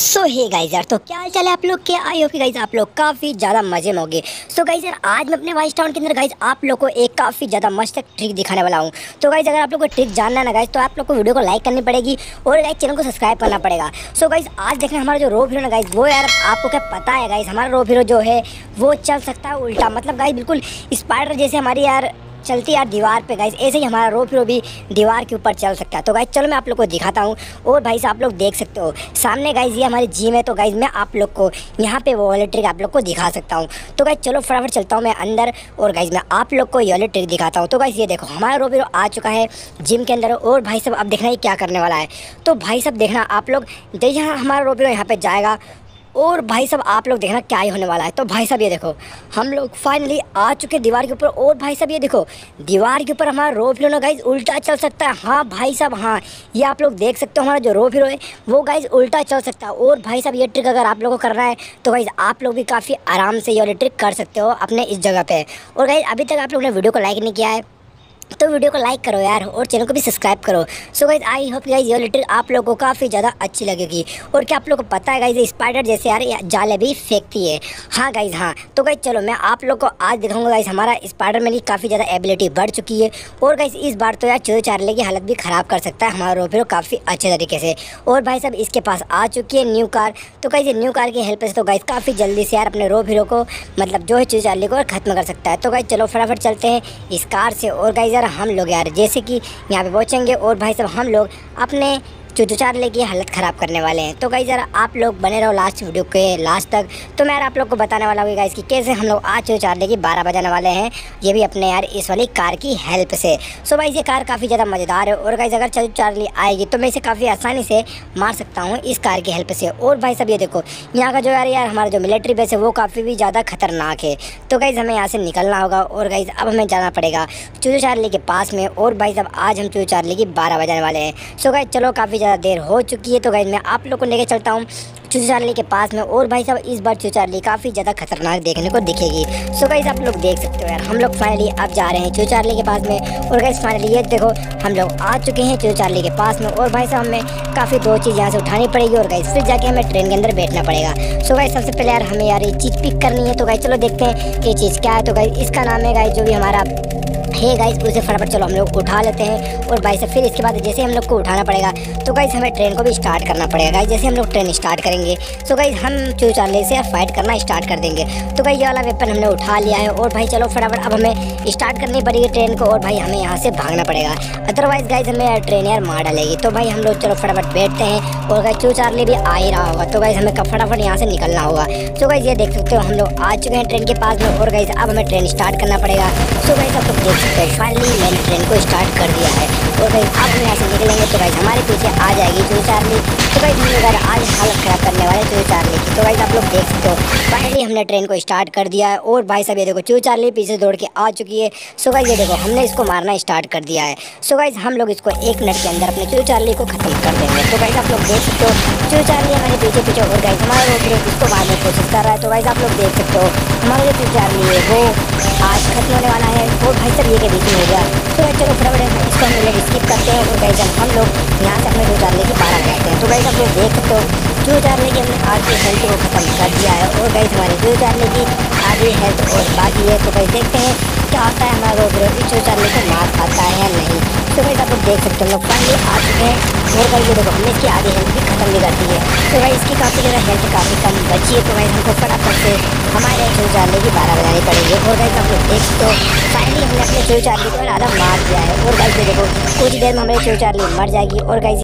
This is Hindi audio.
सो हे गाइज़ यार तो क्या हाल चाल है आप लोग के? आई होप गाइज़ आप लोग काफ़ी ज़्यादा मज़े में होंगे। सो गाइज़ यार, आज मैं अपने वाइस टाउन के अंदर गाइज़ आप लोग को एक काफ़ी ज़्यादा मस्त ट्रिक दिखाने वाला हूँ। तो गाइज़ अगर आप लोग को ट्रिक जानना है ना गाइज़ तो आप लोग को वीडियो को लाइक करनी पड़ेगी और गाइज़ चैनल को सब्सक्राइब करना पड़ेगा। सो गाइज़ आज देखना हमारा जो रोप हीरो ना गाइज़ वो यार आपको क्या पता है गाइज़ हमारा रोप हीरो जो है, वो चल सकता है उल्टा। मतलब गाइज़ बिल्कुल स्पाइडर जैसे हमारी यार चलती यार दीवार पे गाइस ऐसे ही हमारा रोप रो भी दीवार के ऊपर चल सकता है। तो गाइस चलो मैं आप लोग को दिखाता हूँ। और भाई आप लोग देख सकते हो। सामने गाइज़ ये हमारी जिम है। तो गाइज़ मैं आप लोग को यहाँ पे वो वाले ट्रिक आप लोग को दिखा सकता हूँ। तो गाइज़ चलो फटाफट चलता हूँ मैं अंदर। और गाइज़ मैं आप लोग को ये वाले ट्रिक दिखाता हूँ। तो गाइज़ ये देखो, हमारा रोप रो आ चुका है जिम के अंदर। और भाई सब अब देखना ही क्या करने वाला है। तो भाई सब देखना आप लोग, जैसे हमारा रोप रो यहाँ पे जाएगा और भाई साहब, आप लोग देखना क्या ही होने वाला है। तो भाई साहब, ये देखो, हम लोग फाइनली आ चुके दीवार के ऊपर। और भाई साहब, ये देखो, दीवार के ऊपर हमारा रोप हीरो ना गाइज़ उल्टा चल सकता है। हाँ भाई साहब हाँ ये आप लोग देख सकते हो, हमारा जो रोप हीरो है वो गाइज़ उल्टा चल सकता है। और भाई साहब, ये ट्रिक अगर आप लोगों को करना है तो गाइज़ आप लोग भी काफ़ी आराम से ये ट्रिक कर सकते हो अपने इस जगह पर और गाइज़ अभी तक आप लोगों ने वीडियो को लाइक नहीं किया है तो वीडियो को लाइक करो यार और चैनल को भी सब्सक्राइब करो। So guys I hope guys ये लिटिल आप लोगों को काफ़ी ज़्यादा अच्छी लगेगी। और क्या आप लोगों को पता है गाइज़ स्पाइडर जैसे यार जाले भी फेंकती है। हाँ गाइज़ हाँ। तो गाइज़ चलो मैं आप लोग को आज दिखाऊँगा गाइज़ हमारा स्पाइडर में काफ़ी ज़्यादा एबिलिटी बढ़ चुकी है। और गाइज़ इस बार तो यार चोर चारले की हालत भी ख़राब कर सकता है हमारा रोफिरो काफ़ी अच्छे तरीके से। और भाई साहब, इसके पास आ चुकी है न्यू कार तो गाइज़ न्यू कार की हेल्प से तो गाइज़ काफ़ी जल्दी से यार अपने रोफिरो को मतलब जो है चोरी चारले को ख़त्म कर सकता है। तो गाइज़ चलो फटाफट चलते हैं इस कार से। और गाइज़ यार हम लोग यार, जैसे कि यहाँ पे पहुँचेंगे और भाई साहब हम लोग अपने चार लेके हालत ख़राब करने वाले हैं। तो गाइज़ ज़रा आप लोग बने रहो लास्ट वीडियो के लास्ट तक। तो मैं यार आप लोग को बताने वाला हूँ गाइज़ कि कैसे हम लोग आज चार लेके बारह बजाने वाले हैं। ये भी अपने यार इस वाली कार की हेल्प से। सो भाई ये कार काफ़ी ज़्यादा मज़ेदार है और गाइज़ अगर चार ली आएगी तो मैं इसे काफ़ी आसानी से मार सकता हूँ इस कार की हेल्प से। और भाई सब ये देखो, यहाँ का जो यार यार, हमारा जो मिलिट्री बेस है, वो काफ़ी भी ज़्यादा खतरनाक है। तो गाइज़ हमें यहाँ से निकलना होगा और गाइज़ अब हमें जाना पड़ेगा चार के पास में। और भाई साहब, आज हम चार की बारह बजाने वाले हैं। सो गाइज़ चलो, काफ़ी ज़्यादा देर हो चुकी है। तो गाइज़ मैं आप लोग को लेकर चलता हूँ चूचा चार्ली के पास में। और भाई साहब, इस बार चूचा चार्ली काफ़ी ज़्यादा खतरनाक देखने को दिखेगी। सो गाइज़ आप लोग देख सकते हो यार, हम लोग फाइनली अब जा रहे हैं चूचा चार्ली के पास में। और गाइज़ फाइनली ये देखो, हम लोग आ चुके हैं चूचा चार्ली के पास में। और भाई साहब, हमें काफ़ी दो चीज़ यहाँ से उठानी पड़ेगी। और गाइज़ फिर जाके हमें ट्रेन के अंदर बैठना पड़ेगा। सो गाइज़ सबसे पहले यार, हमें यार ये चीज़ पिक करनी है। तो गाइज़ चलो देखते हैं ये चीज़ क्या है। तो गाइज़ इसका नाम है गाइज़ जो भी हमारा है गाइस उसे फटाफट चलो, हम लोग उठा लेते हैं। और भाई से फिर इसके बाद जैसे हम लोग को उठाना पड़ेगा तो गाइस हमें ट्रेन को भी स्टार्ट करना पड़ेगा गाइस जैसे हम लोग ट्रेन स्टार्ट करेंगे। तो गाइस हम चू चाले से फाइट करना स्टार्ट कर देंगे। तो गाइस ये वाला वेपन हमने उठा लिया है, और भाई चलो, फटाफट अब हमें स्टार्ट करनी पड़ेगी ट्रेन को, और भाई हमें यहाँ से भागना पड़ेगा। अदरवाइज़ गाइज़ हमें ट्रेन यार मार डालेगी। तो भाई हम लोग चलो, फटाफट बैठते हैं, और गाइस चू चार्ली भी आ ही रहा होगा। तो गाइज़ हमें फटाफट यहाँ से निकलना होगा। तो गाइज़ ये देख सकते हो, हम लोग आ चुके हैं ट्रेन के पास में, और गाइज़ अब हमें ट्रेन स्टार्ट करना पड़ेगा। तो गाइज़ आप लोग देख हैं फाइनली मैंने ट्रेन को स्टार्ट कर दिया है। और भाई, अब हम यहाँ से निकलेंगे तो भाई हमारे पीछे आ जाएगी चूहे चार्ली तो भाई, हम अगर आज हालत ख़राब करने वाले चूहे चार्ली की। तो भाई, आप लोग देख सकते हो फाइनली हमने ट्रेन को स्टार्ट कर दिया है और भाई साहब, ये देखो चूहे चार्ली पीछे दौड़ के आ चुकी है। सो भाई ये देखो, हमने इसको मारना स्टार्ट कर दिया है। सो गाइज़ हम लोग इसको एक मिनट के अंदर अपने चूहे चार्ली को ख़त्म कर देंगे। तो भाई आप लोग देख सकते हो चूहे चार्ली हमारे पीछे पीछे और गाइज़ हमारे रोक इसको मारने की कोशिश कर रहा है। तो भाई आप लोग देख सकते हो, हमारे जो चूहे चार्ली है, वो आज खत्म होने वाला है। और भाई सब ये के बीच में हो गया तो भाई चलो फटाफट इसको हम लोग स्किप करते हैं और गए हम लोग यहाँ से अपने दो चारने की बारह लगाते हैं। तो गए आप लोग देख सकते हो जो चारने की हमने आज की हेल्थ को ख़त्म कर दिया है। और गई हमारे जो चारने की आगे हेल्थ और बाकी है। तो गई देखते हैं क्या होता है हमारा रोग जो चारने को मार पाता है या नहीं। तो भाई आप लोग देख सकते हो लोग फाइनली आ चुके हैं। और भाई ये देखो, हमने इसकी आधी हेल्थ भी खत्म भी कर दी है। तो भाई इसकी काफ़ी ज़्यादा हेल्थ काफ़ी कम बची है। तो भाई हमको फटाफट से हमारे जो चारने की बारह बजानी पड़ेगी और गाइस आप लोग देख तो फाइनली हमने अपने चोर चार्ली को आधा मार दिया है और गाइस देखो कुछ देर में हमारे चोर चार्ली मर जाएगी और गाइस